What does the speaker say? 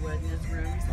hardwood in his room.